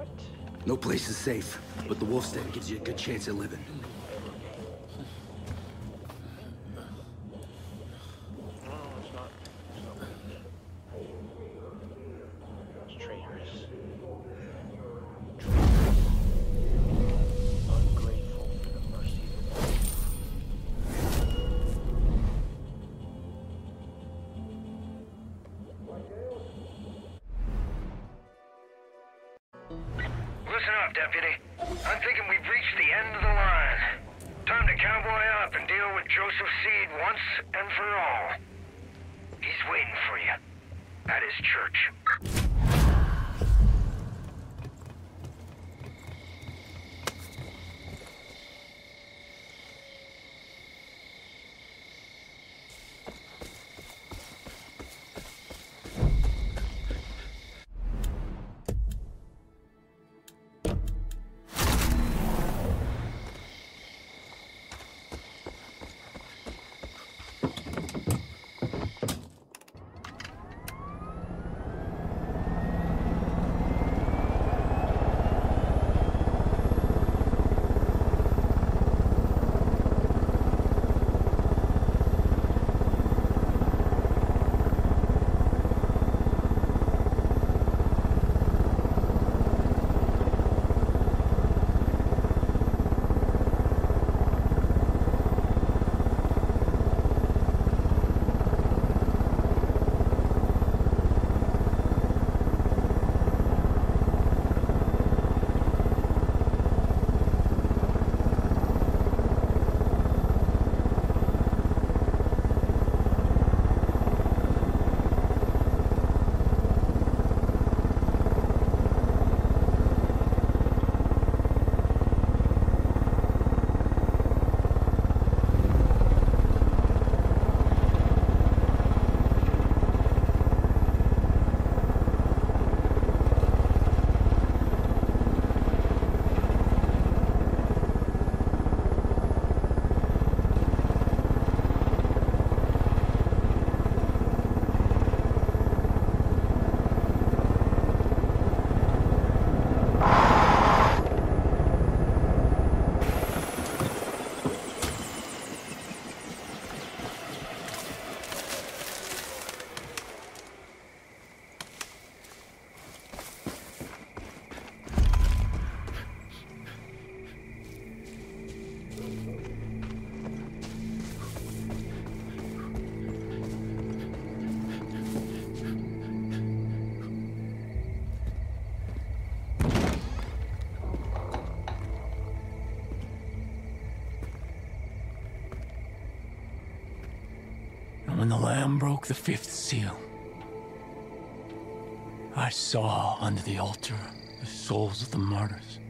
What? No place is safe, but the Wolf's Den gives you a good chance at living. Listen up, Deputy. I'm thinking we've reached the end of the line. Time to cowboy up and deal with Joseph Seed once and for all. He's waiting for you. At his church. Broke the fifth seal, I saw under the altar the souls of the martyrs,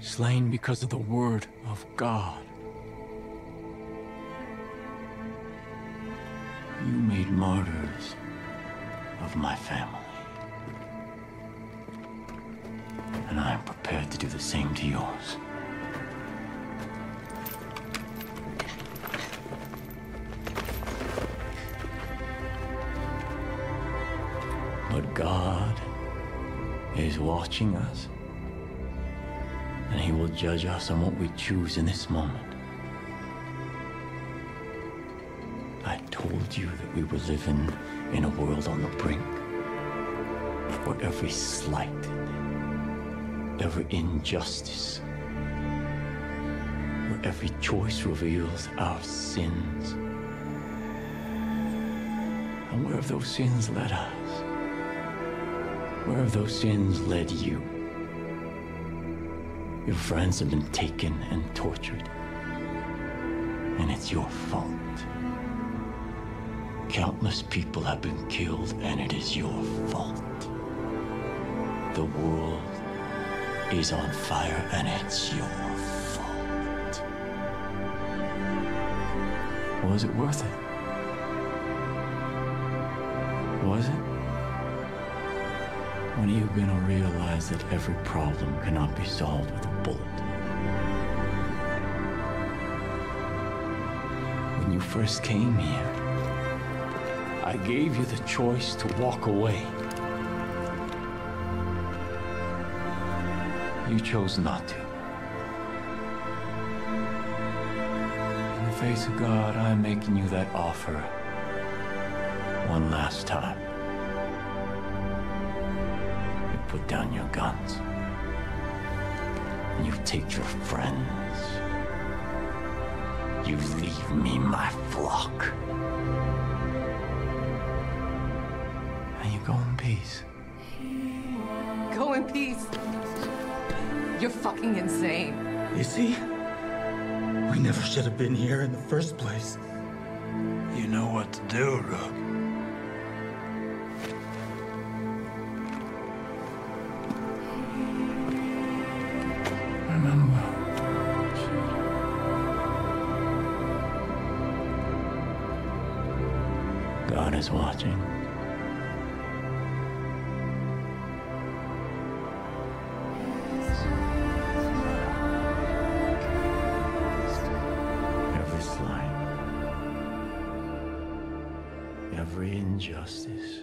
slain because of the word of God. You made martyrs of my family. And I am prepared to do the same to yours. Watching us. And He will judge us on what we choose in this moment. I told you that we were living in a world on the brink where every slight, every injustice, where every choice reveals our sins. And where have those sins led us? Where have those sins led you? Your friends have been taken and tortured. And it's your fault. Countless people have been killed, and it is your fault. The world is on fire, and it's your fault. Was it worth it? Was it? When are you gonna realize that every problem cannot be solved with a bullet? When you first came here, I gave you the choice to walk away. You chose not to. In the face of God, I'm making you that offer one last time. Put down your guns. And you take your friends. You leave me my flock. And you go in peace. Go in peace. You're fucking insane. You see? We never should have been here in the first place. You know what to do, Rook. Is watching. Every slight, every injustice,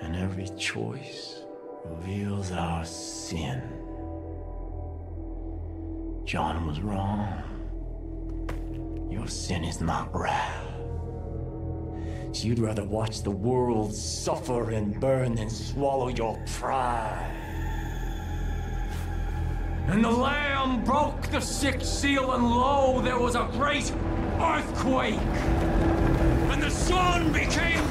and every choice reveals our sin. John was wrong. Your sin is not wrath. You'd rather watch the world suffer and burn than swallow your pride. And the Lamb broke the sixth seal, and lo, there was a great earthquake. And the sun became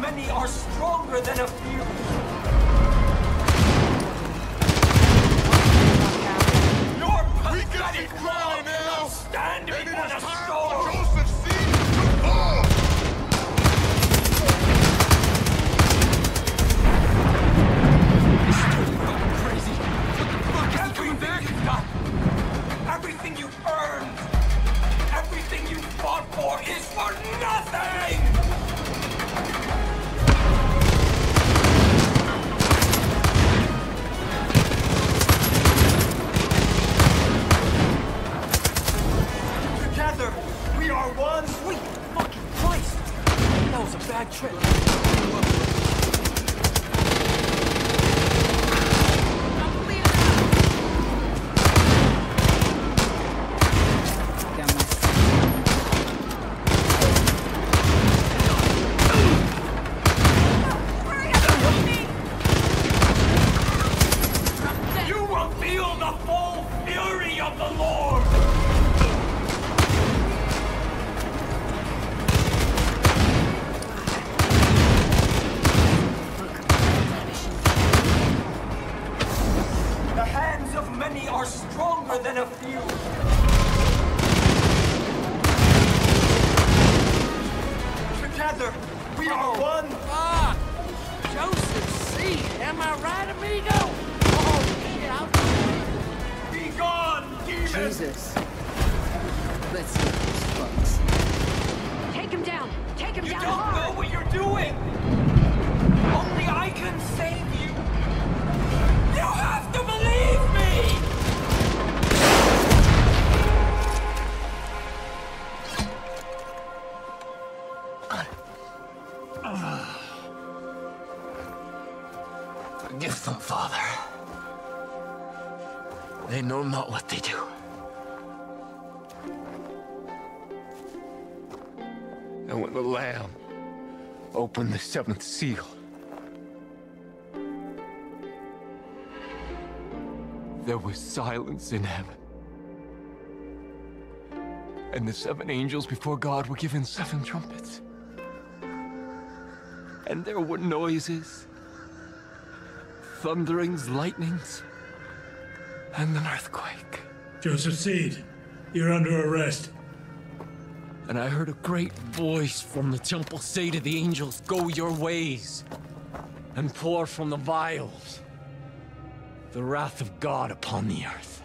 many are stronger than a few. Your pathetic see now. cannot stand before the storm. for Joseph Seed to fall. crazy. What the fuck? Everything you've done, everything you've earned, everything you fought for is for nothing! seventh seal. There was silence in heaven. And the seven angels before God were given seven trumpets. And there were noises, thunderings, lightnings, and an earthquake. Joseph Seed, you're under arrest and I heard a great voice from the temple say to the angels, Go your ways, and pour from the vials the wrath of God upon the earth.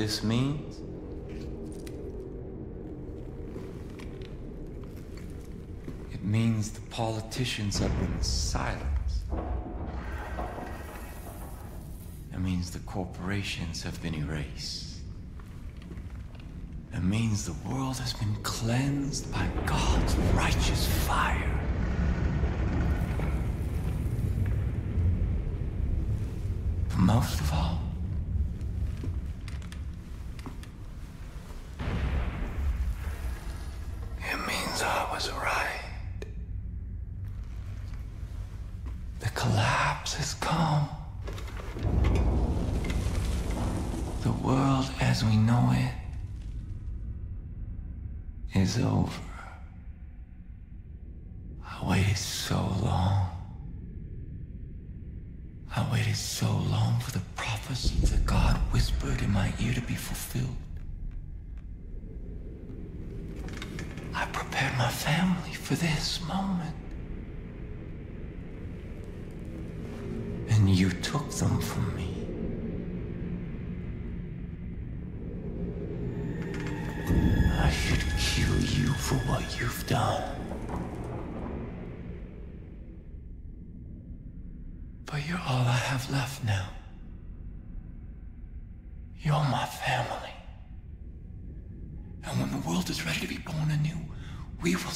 This means? It means the politicians have been silenced. It means the corporations have been erased. It means the world has been cleansed by God's righteous fire. But most of all, it means I was right. The collapse has come. The world as we know it is over. I waited so long. I waited so long for the prophecy that God whispered in my ear to be fulfilled. I prepared my family for this moment. And you took them from me. I should kill you for what you've done. But you're all I have left now. You're my family. And when the world is ready to be born anew, we will